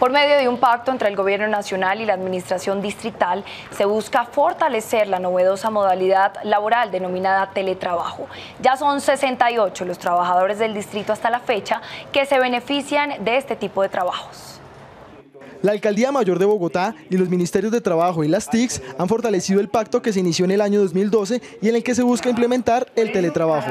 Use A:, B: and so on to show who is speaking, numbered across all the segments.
A: Por medio de un pacto entre el Gobierno Nacional y la Administración Distrital, se busca fortalecer la novedosa modalidad laboral denominada teletrabajo. Ya son 68 los trabajadores del distrito hasta la fecha que se benefician de este tipo de trabajos.
B: La Alcaldía Mayor de Bogotá y los Ministerios de Trabajo y las TICs han fortalecido el pacto que se inició en el año 2012 y en el que se busca implementar el teletrabajo.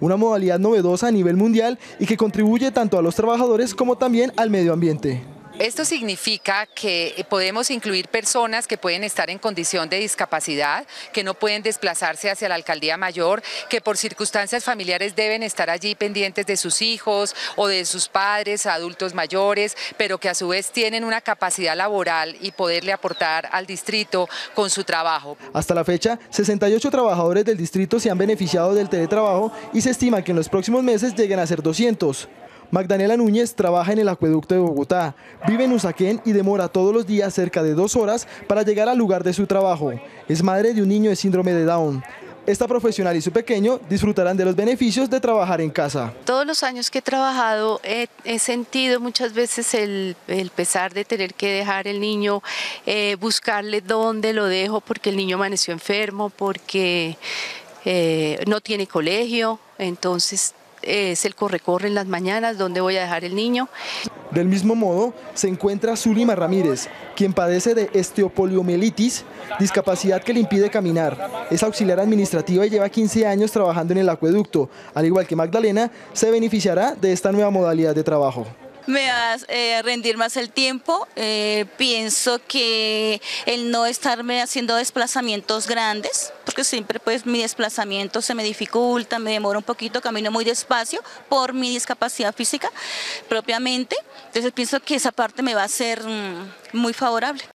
B: Una modalidad novedosa a nivel mundial y que contribuye tanto a los trabajadores como también al medio ambiente.
C: Esto significa que podemos incluir personas que pueden estar en condición de discapacidad, que no pueden desplazarse hacia la alcaldía mayor, que por circunstancias familiares deben estar allí pendientes de sus hijos o de sus padres, adultos mayores, pero que a su vez tienen una capacidad laboral y poderle aportar al distrito con su trabajo.
B: Hasta la fecha, 68 trabajadores del distrito se han beneficiado del teletrabajo y se estima que en los próximos meses lleguen a ser 200. Magdalena Núñez trabaja en el acueducto de Bogotá, vive en Usaquén y demora todos los días cerca de dos horas para llegar al lugar de su trabajo. Es madre de un niño de síndrome de Down. Esta profesional y su pequeño disfrutarán de los beneficios de trabajar en casa.
D: Todos los años que he trabajado he, sentido muchas veces el, pesar de tener que dejar el niño, eh, buscarle dónde lo dejo porque el niño amaneció enfermo, porque eh, no tiene colegio, entonces es el corre-corre en las mañanas, donde voy a dejar el niño.
B: Del mismo modo, se encuentra Zulima Ramírez, quien padece de osteopoliomielitis, discapacidad que le impide caminar. Es auxiliar administrativa y lleva 15 años trabajando en el acueducto. Al igual que Magdalena, se beneficiará de esta nueva modalidad de trabajo
E: me va a eh, rendir más el tiempo. Eh, pienso que el no estarme haciendo desplazamientos grandes, porque siempre pues mi desplazamiento se me dificulta, me demora un poquito, camino muy despacio por mi discapacidad física propiamente. Entonces pienso que esa parte me va a ser mm, muy favorable.